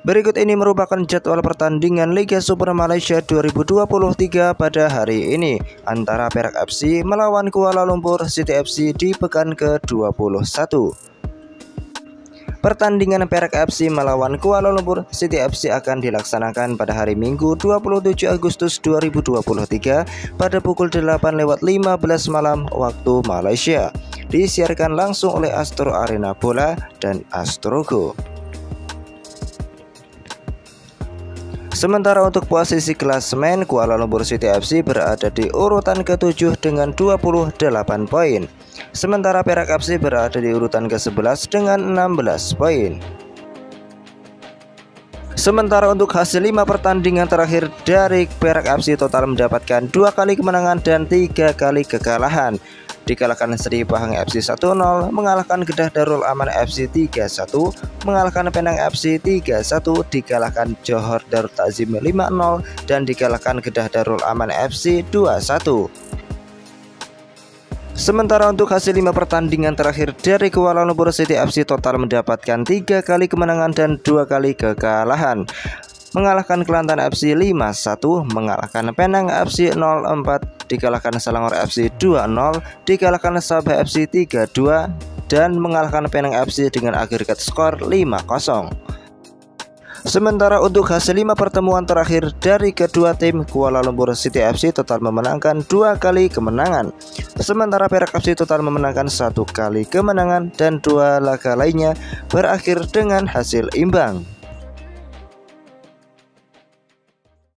Berikut ini merupakan jadwal pertandingan Liga Super Malaysia 2023 pada hari ini antara Perak FC melawan Kuala Lumpur City FC di pekan ke-21. Pertandingan Perak FC melawan Kuala Lumpur City FC akan dilaksanakan pada hari Minggu 27 Agustus 2023 pada pukul 8 lewat 15 malam waktu Malaysia. Disiarkan langsung oleh Astro Arena Bola dan Astrogo. Sementara untuk posisi klasmen Kuala Lumpur City FC berada di urutan ke-7 dengan 28 poin. Sementara Perak FC berada di urutan ke-11 dengan 16 poin. Sementara untuk hasil 5 pertandingan terakhir dari Perak FC total mendapatkan dua kali kemenangan dan tiga kali kekalahan dikalahkan Sri Pahang FC 1-0, mengalahkan Kedah Darul Aman FC 3-1, mengalahkan Penang FC 3-1, dikalahkan Johor Darul Takzim 5-0 dan dikalahkan Kedah Darul Aman FC 2-1. Sementara untuk hasil 5 pertandingan terakhir dari Kuala Lumpur City FC total mendapatkan 3 kali kemenangan dan 2 kali kekalahan mengalahkan Kelantan FC 5-1, mengalahkan Penang FC 0-4, dikalahkan Selangor FC 2-0, dikalahkan Sabah FC 3-2 dan mengalahkan Penang FC dengan agregat skor 5-0. Sementara untuk hasil 5 pertemuan terakhir dari kedua tim Kuala Lumpur City FC total memenangkan dua kali kemenangan. Sementara Perak FC total memenangkan satu kali kemenangan dan dua laga lainnya berakhir dengan hasil imbang.